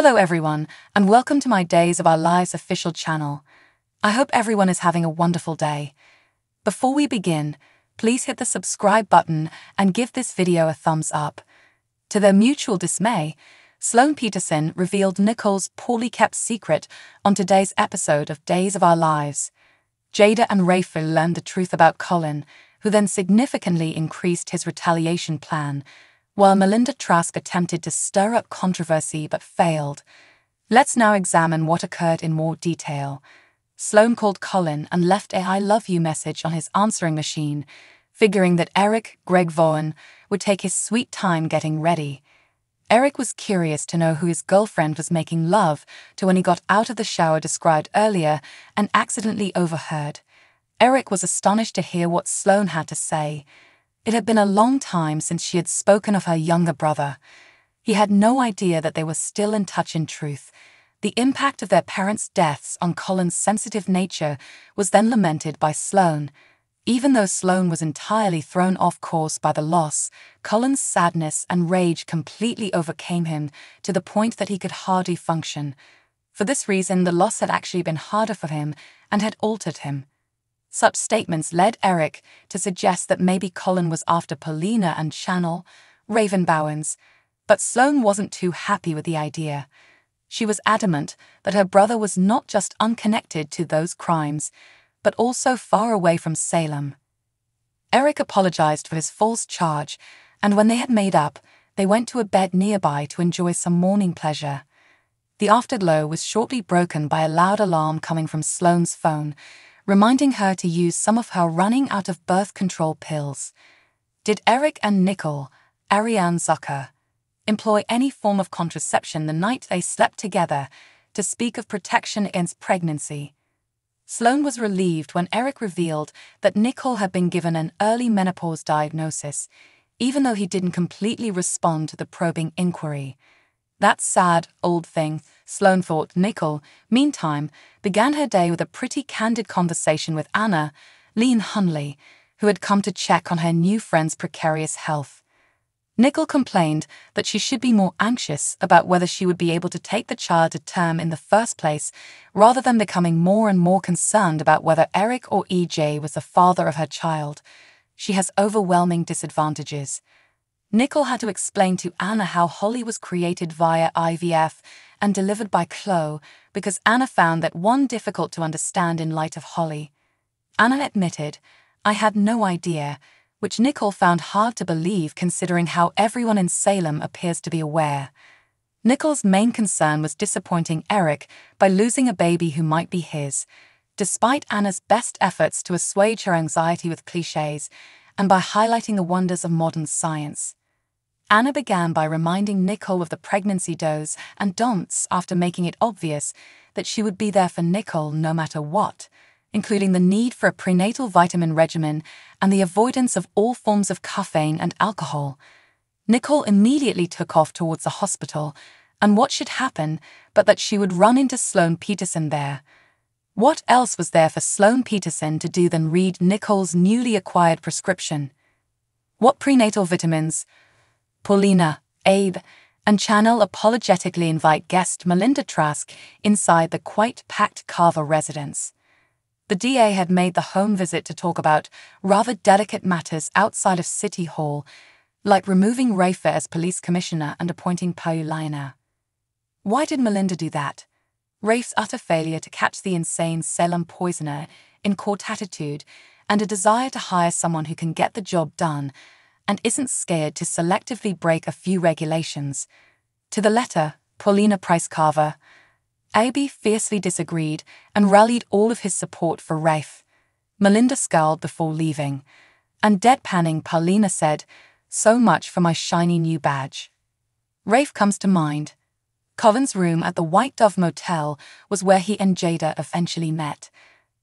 Hello, everyone, and welcome to my Days of Our Lives official channel. I hope everyone is having a wonderful day. Before we begin, please hit the subscribe button and give this video a thumbs up. To their mutual dismay, Sloan Petersen revealed Nicole's poorly kept secret on today's episode of Days of Our Lives. Jada and Rafer learned the truth about Colin, who then significantly increased his retaliation plan while Melinda Trask attempted to stir up controversy but failed. Let's now examine what occurred in more detail. Sloan called Colin and left a I love you message on his answering machine, figuring that Eric Greg Vaughan would take his sweet time getting ready. Eric was curious to know who his girlfriend was making love to when he got out of the shower described earlier and accidentally overheard. Eric was astonished to hear what Sloan had to say. It had been a long time since she had spoken of her younger brother. He had no idea that they were still in touch in truth. The impact of their parents' deaths on Colin's sensitive nature was then lamented by Sloan. Even though Sloan was entirely thrown off course by the loss, Colin's sadness and rage completely overcame him to the point that he could hardly function. For this reason, the loss had actually been harder for him and had altered him. Such statements led Eric to suggest that maybe Colin was after Paulina and Chanel, Raven Bowens, but Sloan wasn't too happy with the idea. She was adamant that her brother was not just unconnected to those crimes, but also far away from Salem. Eric apologized for his false charge, and when they had made up, they went to a bed nearby to enjoy some morning pleasure. The afterglow was shortly broken by a loud alarm coming from Sloan's phone, reminding her to use some of her running out of birth control pills. Did Eric and Nicole, Arianne Zucker, employ any form of contraception the night they slept together to speak of protection against pregnancy? Sloan was relieved when Eric revealed that Nicole had been given an early menopause diagnosis, even though he didn't completely respond to the probing inquiry. That sad, old thing, Sloan thought Nicole, meantime, began her day with a pretty candid conversation with Anna, Leann Hunley, who had come to check on her new friend's precarious health. Nicole complained that she should be more anxious about whether she would be able to take the child to term in the first place, rather than becoming more and more concerned about whether Eric or EJ was the father of her child. She has overwhelming disadvantages. Nicole had to explain to Anna how Holly was created via IVF and delivered by Chloe because Anna found that one difficult to understand in light of Holly. Anna admitted, I had no idea, which Nicole found hard to believe considering how everyone in Salem appears to be aware. Nicole's main concern was disappointing Eric by losing a baby who might be his, despite Anna's best efforts to assuage her anxiety with cliches and by highlighting the wonders of modern science. Anna began by reminding Nicole of the pregnancy do's and don'ts after making it obvious that she would be there for Nicole no matter what, including the need for a prenatal vitamin regimen and the avoidance of all forms of caffeine and alcohol. Nicole immediately took off towards the hospital, and what should happen but that she would run into Sloan Petersen there. What else was there for Sloan Petersen to do than read Nicole's newly acquired prescription? What prenatal vitamins? Paulina, Abe, and Chanel apologetically invite guest Melinda Trask inside the quite packed Carver residence. The DA had made the home visit to talk about rather delicate matters outside of City Hall, like removing Rafer as police commissioner and appointing Paulina. Why did Melinda do that? Rafe's utter failure to catch the insane Salem poisoner in court attitude and a desire to hire someone who can get the job done and isn't scared to selectively break a few regulations. To the letter, Paulina Price Carver. Abe fiercely disagreed and rallied all of his support for Rafe. Melinda scowled before leaving, and deadpanning Paulina said, So much for my shiny new badge. Rafe comes to mind. Colin's room at the White Dove Motel was where he and Jada eventually met.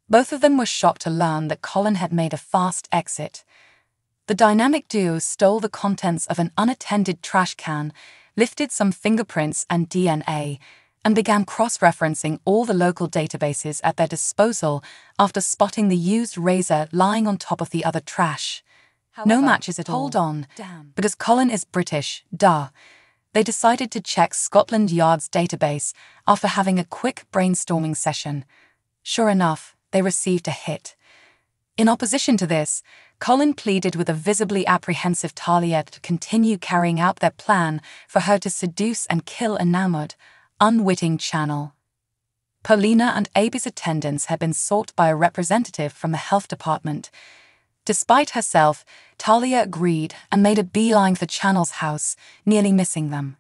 Both of them were shocked to learn that Colin had made a fast exit. The dynamic duo stole the contents of an unattended trash can, lifted some fingerprints and DNA, and began cross referencing all the local databases at their disposal after spotting the used razor lying on top of the other trash. However, no matches at all. hold on, Damn. Because Colin is British, duh. they decided to check Scotland Yard's database after having a quick brainstorming session. Sure enough, they received a hit. In opposition to this, Colin pleaded with a visibly apprehensive Talia to continue carrying out their plan for her to seduce and kill enamored, unwitting Chanel. Paulina and Abe's attendance had been sought by a representative from the health department. Despite herself, Talia agreed and made a beeline for Chanel's house, nearly missing them.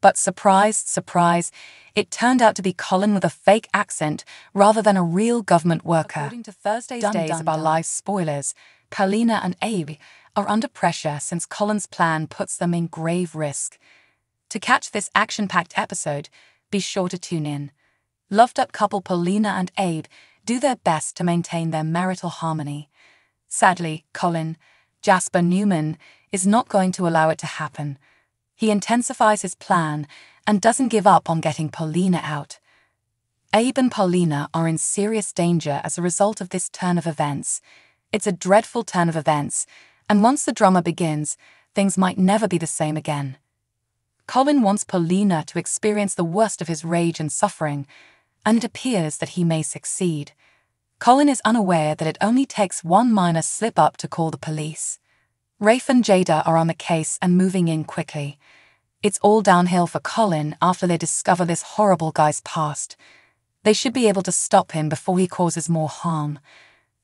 But surprise, surprise, it turned out to be Colin with a fake accent rather than a real government worker. According to Thursday's dun, Days dun, of Our Lives spoilers, Paulina and Abe are under pressure since Colin's plan puts them in grave risk. To catch this action packed episode, be sure to tune in. Loved up couple Paulina and Abe do their best to maintain their marital harmony. Sadly, Colin, Jasper Newman, is not going to allow it to happen. He intensifies his plan and doesn't give up on getting Paulina out. Abe and Paulina are in serious danger as a result of this turn of events. It's a dreadful turn of events, and once the drama begins, things might never be the same again. Colin wants Paulina to experience the worst of his rage and suffering, and it appears that he may succeed. Colin is unaware that it only takes one minor slip up to call the police. Rafe and Jada are on the case and moving in quickly. It's all downhill for Colin after they discover this horrible guy's past. They should be able to stop him before he causes more harm.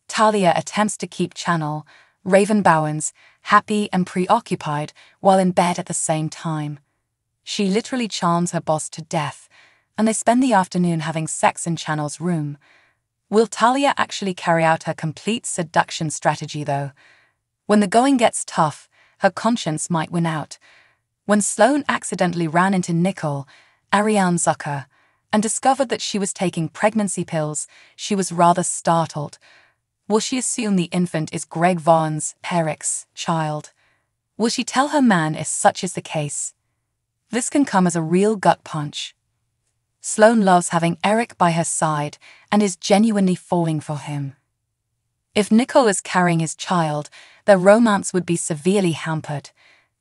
Talia attempts to keep Chanel, Raven Bowens, happy and preoccupied while in bed at the same time. She literally charms her boss to death, and they spend the afternoon having sex in Chanel's room. Will Talia actually carry out her complete seduction strategy, though? When the going gets tough, her conscience might win out. When Sloan accidentally ran into Nicole, Arianne Zucker, and discovered that she was taking pregnancy pills, she was rather startled. Will she assume the infant is Greg Vaughan's, Eric's, child? Will she tell her man if such is the case? This can come as a real gut punch. Sloan loves having Eric by her side and is genuinely falling for him. If Nicole is carrying his child, their romance would be severely hampered.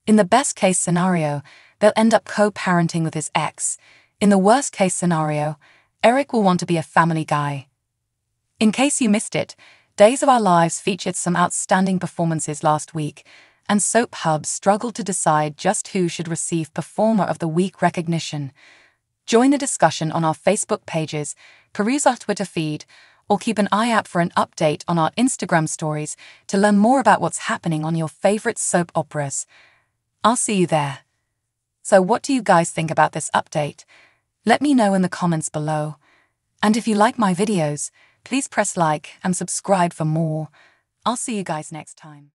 In the best case scenario, they'll end up co parenting with his ex. In the worst case scenario, Eric will want to be a family guy. In case you missed it, Days of Our Lives featured some outstanding performances last week, and Soap Hub struggled to decide just who should receive Performer of the Week recognition. Join the discussion on our Facebook pages, peruse our Twitter feed, or keep an eye out for an update on our Instagram stories to learn more about what's happening on your favorite soap operas. I'll see you there. So, what do you guys think about this update? Let me know in the comments below. And if you like my videos, please press like and subscribe for more. I'll see you guys next time.